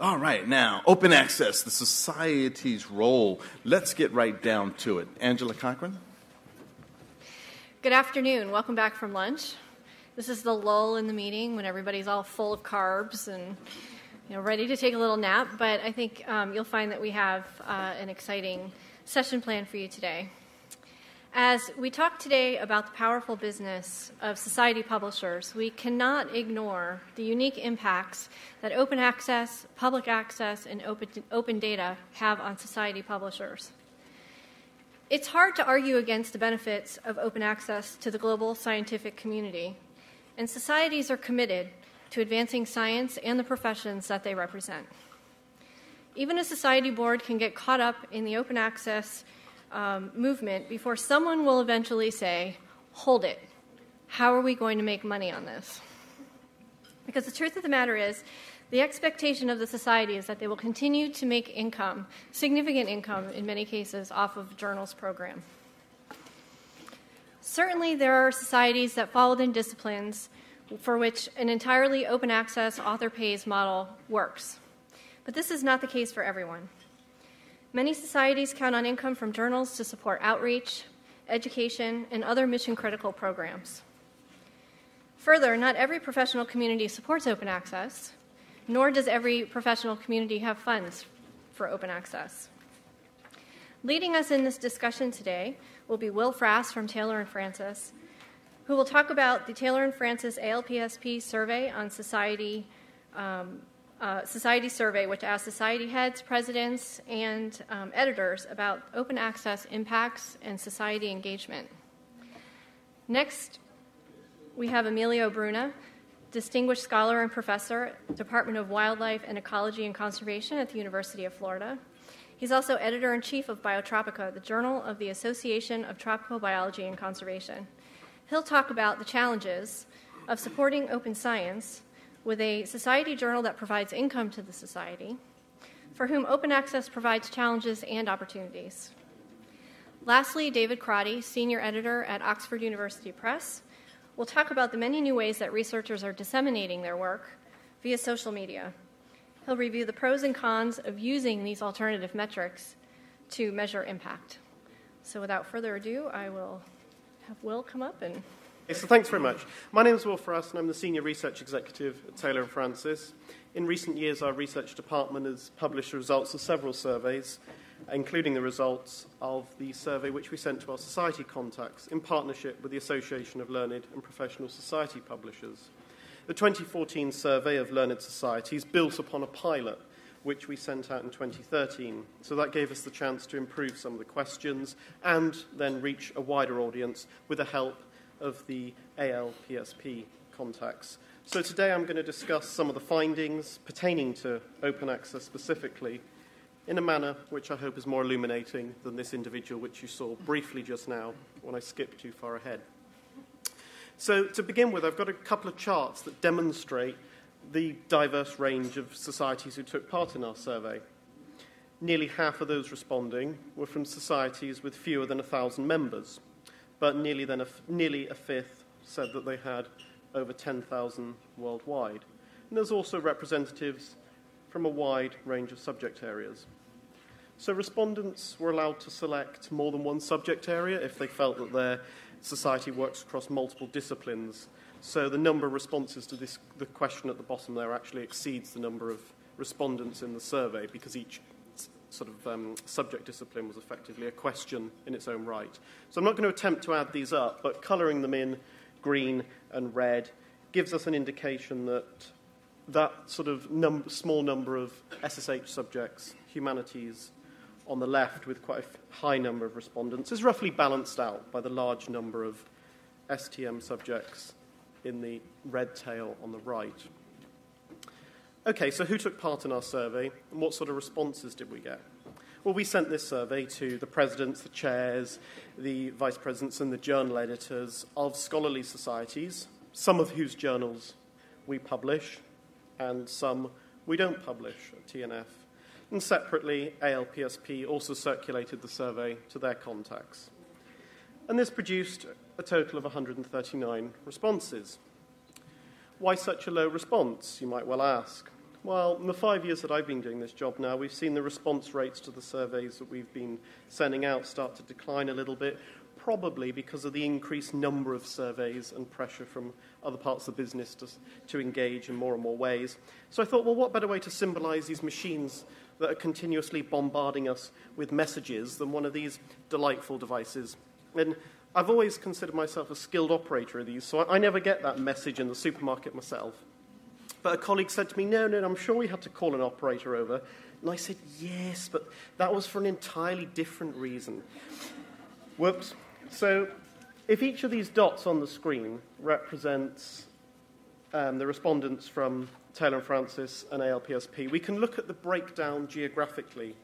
All right, now, open access, the society's role. Let's get right down to it. Angela Cochran? Good afternoon. Welcome back from lunch. This is the lull in the meeting when everybody's all full of carbs and you know, ready to take a little nap, but I think um, you'll find that we have uh, an exciting session plan for you today. As we talk today about the powerful business of society publishers, we cannot ignore the unique impacts that open access, public access, and open, open data have on society publishers. It's hard to argue against the benefits of open access to the global scientific community, and societies are committed to advancing science and the professions that they represent. Even a society board can get caught up in the open access um, movement before someone will eventually say, hold it, how are we going to make money on this? Because the truth of the matter is, the expectation of the society is that they will continue to make income, significant income in many cases, off of journals program. Certainly, there are societies that fall within disciplines for which an entirely open access author pays model works. But this is not the case for everyone. Many societies count on income from journals to support outreach, education, and other mission critical programs. Further, not every professional community supports open access, nor does every professional community have funds for open access. Leading us in this discussion today will be Will Frass from Taylor and Francis, who will talk about the Taylor and Francis ALPSP survey on society um, uh, society survey, which asked society heads, presidents, and um, editors about open access impacts and society engagement. Next, we have Emilio Bruna, distinguished scholar and professor, Department of Wildlife and Ecology and Conservation at the University of Florida. He's also editor in chief of Biotropica, the journal of the Association of Tropical Biology and Conservation. He'll talk about the challenges of supporting open science with a society journal that provides income to the society, for whom open access provides challenges and opportunities. Lastly, David Crotty, senior editor at Oxford University Press, will talk about the many new ways that researchers are disseminating their work via social media. He'll review the pros and cons of using these alternative metrics to measure impact. So, without further ado, I will have Will come up and so thanks very much. My name is Will Frass, and I'm the Senior Research Executive at Taylor & Francis. In recent years, our research department has published the results of several surveys, including the results of the survey which we sent to our society contacts in partnership with the Association of Learned and Professional Society Publishers. The 2014 survey of learned societies built upon a pilot which we sent out in 2013. So that gave us the chance to improve some of the questions and then reach a wider audience with the help of the ALPSP contacts. So today I'm going to discuss some of the findings pertaining to open access specifically in a manner which I hope is more illuminating than this individual which you saw briefly just now when I skipped too far ahead. So to begin with, I've got a couple of charts that demonstrate the diverse range of societies who took part in our survey. Nearly half of those responding were from societies with fewer than 1,000 members but nearly, then a, nearly a fifth said that they had over 10,000 worldwide. And there's also representatives from a wide range of subject areas. So respondents were allowed to select more than one subject area if they felt that their society works across multiple disciplines. So the number of responses to this, the question at the bottom there actually exceeds the number of respondents in the survey because each sort of um, subject discipline was effectively a question in its own right. So I'm not going to attempt to add these up, but colouring them in green and red gives us an indication that that sort of num- small number of SSH subjects, humanities, on the left with quite a high number of respondents is roughly balanced out by the large number of STM subjects in the red tail on the right. Okay, so who took part in our survey and what sort of responses did we get? Well, we sent this survey to the presidents, the chairs, the vice presidents, and the journal editors of scholarly societies, some of whose journals we publish, and some we don't publish at T&F. And separately, ALPSP also circulated the survey to their contacts. And this produced a total of 139 responses. Why such a low response, you might well ask? Well, in the five years that I've been doing this job now, we've seen the response rates to the surveys that we've been sending out start to decline a little bit, probably because of the increased number of surveys and pressure from other parts of the business to, to engage in more and more ways. So I thought, well, what better way to symbolize these machines that are continuously bombarding us with messages than one of these delightful devices? And I've always considered myself a skilled operator of these, so I, I never get that message in the supermarket myself. But a colleague said to me, No, no, I'm sure we had to call an operator over. And I said, Yes, but that was for an entirely different reason. Whoops. So, if each of these dots on the screen represents um, the respondents from Taylor and Francis and ALPSP, we can look at the breakdown geographically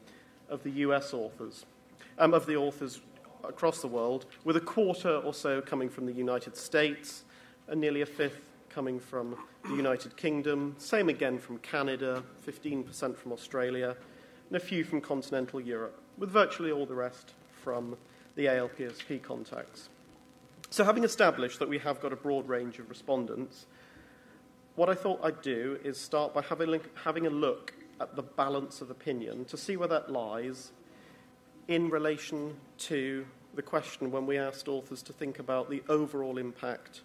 of the US authors, um, of the authors across the world, with a quarter or so coming from the United States and nearly a fifth coming from the United Kingdom, same again from Canada, 15% from Australia, and a few from continental Europe, with virtually all the rest from the ALPSP contacts. So, having established that we have got a broad range of respondents, what I thought I'd do is start by having, having a look at the balance of opinion to see where that lies in relation to the question when we asked authors to think about the overall impact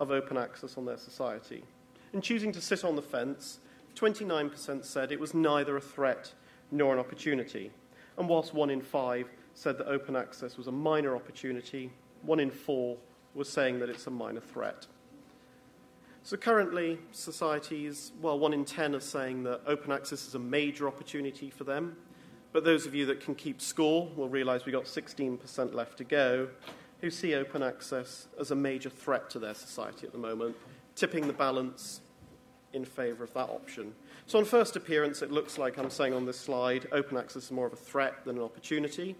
of open access on their society. In choosing to sit on the fence, 29% said it was neither a threat nor an opportunity. And whilst one in five said that open access was a minor opportunity, one in four was saying that it's a minor threat. So currently, societies, well, one in ten are saying that open access is a major opportunity for them. But those of you that can keep score will realize we've got 16% left to go who see open access as a major threat to their society at the moment, tipping the balance in favour of that option. So, on first appearance, it looks like I'm saying on this slide open access is more of a threat than an opportunity.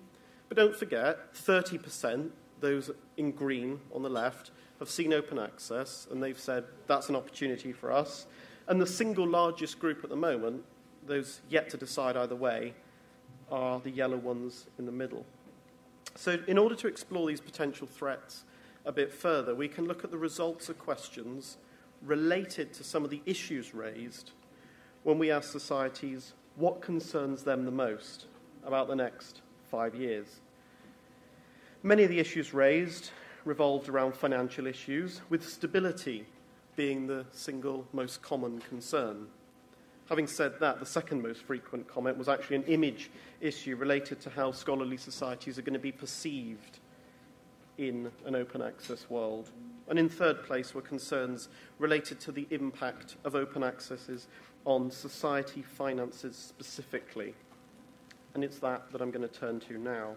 But don't forget, 30%, those in green on the left, have seen open access and they've said that's an opportunity for us. And the single largest group at the moment, those yet to decide either way, are the yellow ones in the middle. So, in order to explore these potential threats a bit further, we can look at the results of questions related to some of the issues raised when we ask societies what concerns them the most about the next five years. Many of the issues raised revolved around financial issues, with stability being the single most common concern. Having said that, the second most frequent comment was actually an image issue related to how scholarly societies are going to be perceived in an open access world. And in third place were concerns related to the impact of open accesses on society finances specifically. And it's that that I'm going to turn to now.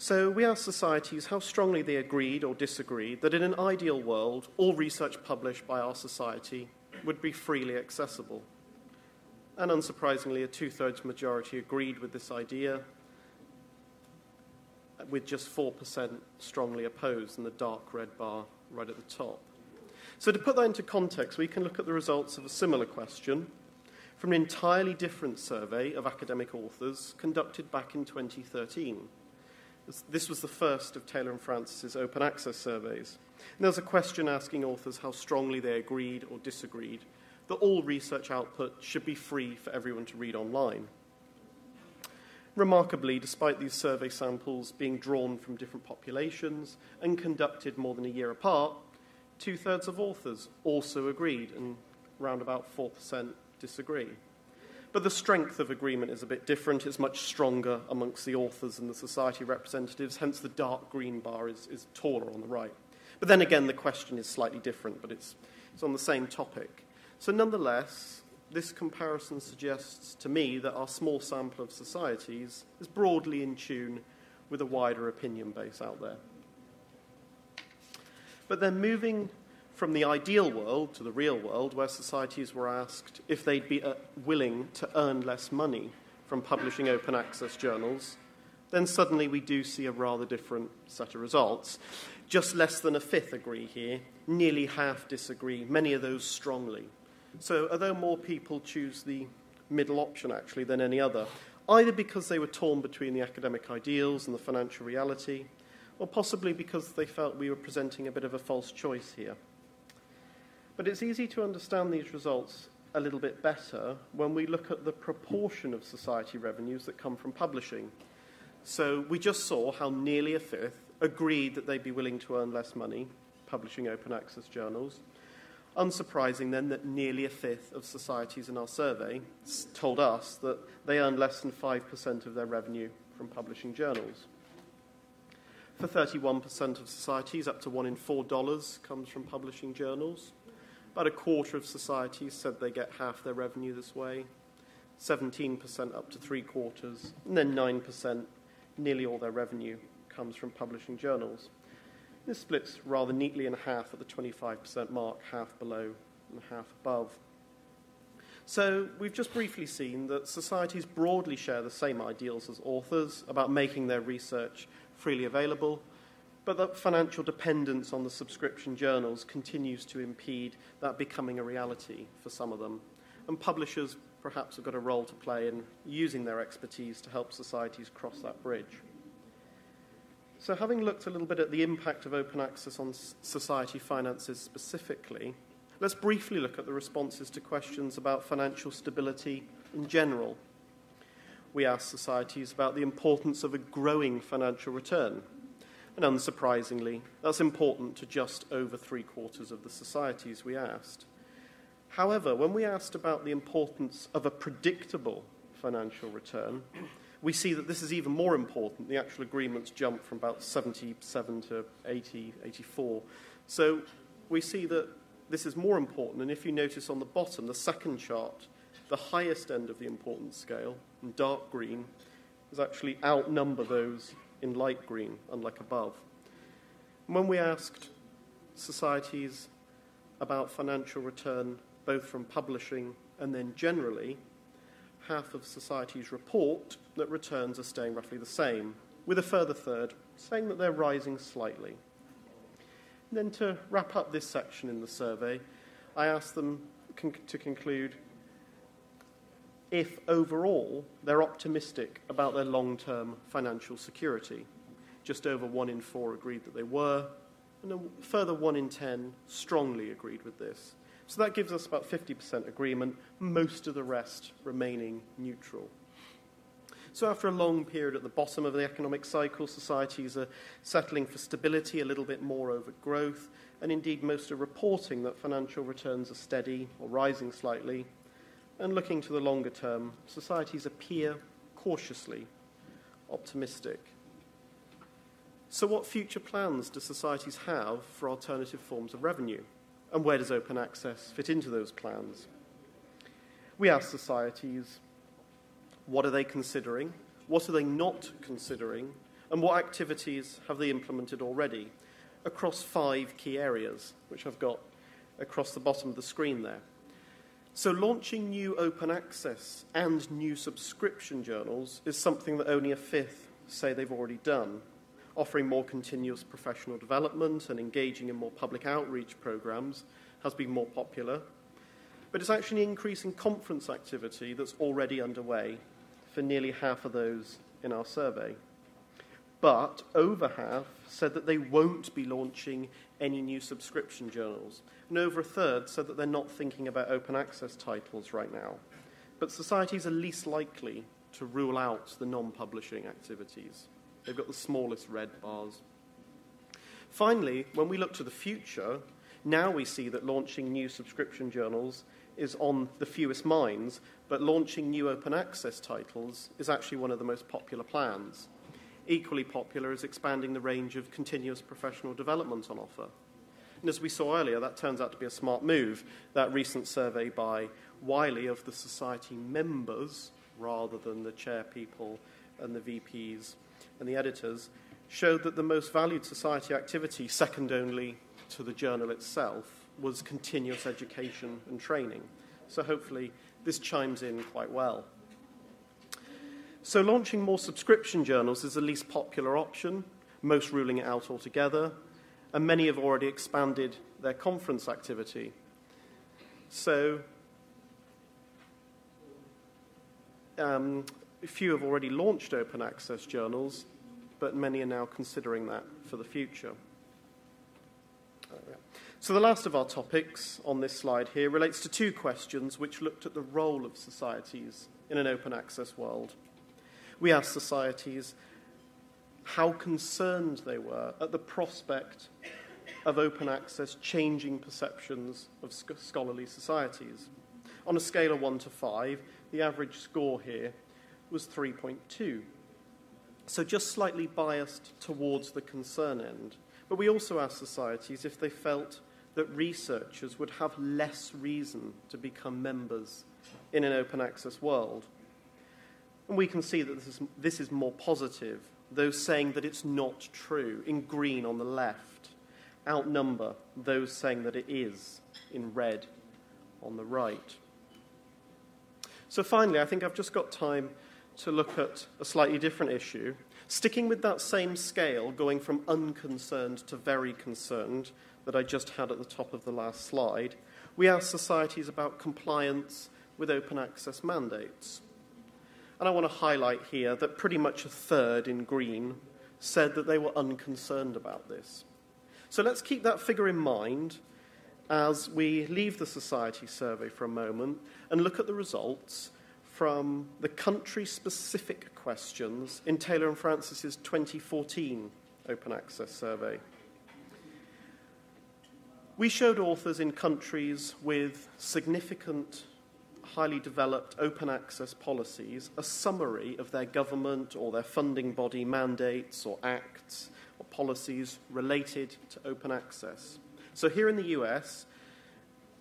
So we asked societies how strongly they agreed or disagreed that in an ideal world, all research published by our society would be freely accessible. And unsurprisingly, a two thirds majority agreed with this idea, with just 4% strongly opposed in the dark red bar right at the top. So, to put that into context, we can look at the results of a similar question from an entirely different survey of academic authors conducted back in 2013. This was the first of Taylor and Francis's open access surveys. And there was a question asking authors how strongly they agreed or disagreed that all research output should be free for everyone to read online. Remarkably, despite these survey samples being drawn from different populations and conducted more than a year apart, two thirds of authors also agreed, and around about 4% disagree. But the strength of agreement is a bit different. It's much stronger amongst the authors and the society representatives, hence, the dark green bar is, is taller on the right. But then again, the question is slightly different, but it's, it's on the same topic. So, nonetheless, this comparison suggests to me that our small sample of societies is broadly in tune with a wider opinion base out there. But then moving from the ideal world to the real world, where societies were asked if they'd be uh, willing to earn less money from publishing open access journals, then suddenly we do see a rather different set of results. Just less than a fifth agree here, nearly half disagree, many of those strongly. So, although more people choose the middle option actually than any other, either because they were torn between the academic ideals and the financial reality, or possibly because they felt we were presenting a bit of a false choice here. But it's easy to understand these results a little bit better when we look at the proportion of society revenues that come from publishing. So we just saw how nearly a fifth agreed that they'd be willing to earn less money publishing open access journals. Unsurprising then that nearly a fifth of societies in our survey told us that they earn less than 5% of their revenue from publishing journals. For 31% of societies, up to one in four dollars comes from publishing journals. About a quarter of societies said they get half their revenue this way, 17% up to three quarters, and then 9%, nearly all their revenue comes from publishing journals. This splits rather neatly in half at the 25% mark, half below and half above. So, we've just briefly seen that societies broadly share the same ideals as authors about making their research freely available, but that financial dependence on the subscription journals continues to impede that becoming a reality for some of them. And publishers perhaps have got a role to play in using their expertise to help societies cross that bridge. So, having looked a little bit at the impact of open access on society finances specifically, let's briefly look at the responses to questions about financial stability in general. We asked societies about the importance of a growing financial return. And unsurprisingly, that's important to just over three quarters of the societies we asked. However, when we asked about the importance of a predictable financial return, we see that this is even more important. The actual agreements jump from about 77 to 80, 84. So we see that this is more important. And if you notice on the bottom, the second chart, the highest end of the importance scale, in dark green, is actually outnumber those in light green, unlike above. when we asked societies about financial return, both from publishing and then generally, half of societies report that returns are staying roughly the same, with a further third saying that they're rising slightly. And then to wrap up this section in the survey, I asked them con- to conclude if overall they're optimistic about their long term financial security. Just over one in four agreed that they were, and a further one in ten strongly agreed with this. So that gives us about 50% agreement, most of the rest remaining neutral. So, after a long period at the bottom of the economic cycle, societies are settling for stability, a little bit more over growth, and indeed, most are reporting that financial returns are steady or rising slightly. And looking to the longer term, societies appear cautiously optimistic. So, what future plans do societies have for alternative forms of revenue? And where does open access fit into those plans? We ask societies what are they considering? What are they not considering? And what activities have they implemented already across five key areas, which I've got across the bottom of the screen there. So, launching new open access and new subscription journals is something that only a fifth say they've already done offering more continuous professional development and engaging in more public outreach programs has been more popular. But it's actually increasing conference activity that's already underway for nearly half of those in our survey. But over half said that they won't be launching any new subscription journals. And over a third said that they're not thinking about open access titles right now. But societies are least likely to rule out the non publishing activities. They've got the smallest red bars. Finally, when we look to the future, now we see that launching new subscription journals is on the fewest minds, but launching new open access titles is actually one of the most popular plans. Equally popular is expanding the range of continuous professional development on offer. And as we saw earlier, that turns out to be a smart move. That recent survey by Wiley of the society members, rather than the chair people and the VPs and the editors showed that the most valued society activity, second only to the journal itself, was continuous education and training. So hopefully this chimes in quite well. So launching more subscription journals is the least popular option, most ruling it out altogether, and many have already expanded their conference activity. So um, few have already launched open access journals, but many are now considering that for the future. So, the last of our topics on this slide here relates to two questions which looked at the role of societies in an open access world. We asked societies how concerned they were at the prospect of open access changing perceptions of scholarly societies. On a scale of 1 to 5, the average score here was 3.2. So just slightly biased towards the concern end. But we also asked societies if they felt that researchers would have less reason to become members in an open access world. And we can see that this is, this is more positive. Those saying that it's not true, in green on the left, outnumber those saying that it is, in red on the right. So, finally, I think I've just got time to look at a slightly different issue. Sticking with that same scale, going from unconcerned to very concerned, that I just had at the top of the last slide, we asked societies about compliance with open access mandates. And I want to highlight here that pretty much a third in green said that they were unconcerned about this. So let's keep that figure in mind as we leave the society survey for a moment and look at the results from the country specific questions in Taylor and Francis's 2014 open access survey. We showed authors in countries with significant, highly developed open access policies a summary of their government or their funding body mandates or acts or policies related to open access. So here in the US,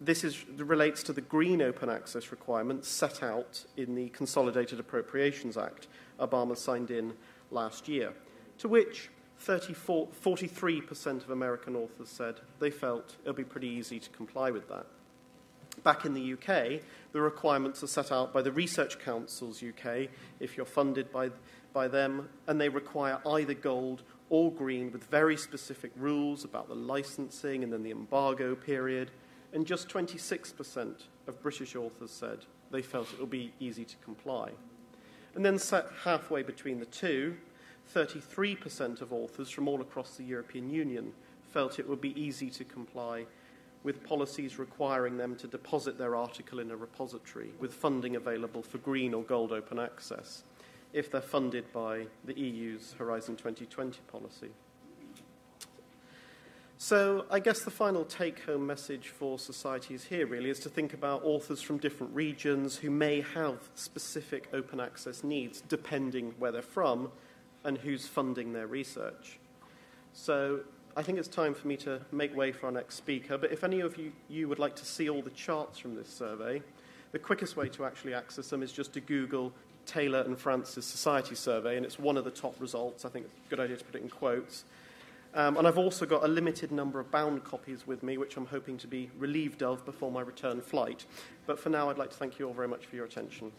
this is, relates to the green open access requirements set out in the Consolidated Appropriations Act Obama signed in last year, to which 34, 43% of American authors said they felt it would be pretty easy to comply with that. Back in the UK, the requirements are set out by the Research Councils UK, if you're funded by, by them, and they require either gold or green with very specific rules about the licensing and then the embargo period. And just 26% of British authors said they felt it would be easy to comply. And then set halfway between the two, 33% of authors from all across the European Union felt it would be easy to comply with policies requiring them to deposit their article in a repository with funding available for green or gold open access if they're funded by the EU's Horizon 2020 policy. So, I guess the final take home message for societies here really is to think about authors from different regions who may have specific open access needs depending where they're from and who's funding their research. So I think it's time for me to make way for our next speaker. But if any of you, you would like to see all the charts from this survey, the quickest way to actually access them is just to Google Taylor and Francis Society Survey, and it's one of the top results. I think it's a good idea to put it in quotes. Um, and I've also got a limited number of bound copies with me, which I'm hoping to be relieved of before my return flight. But for now, I'd like to thank you all very much for your attention.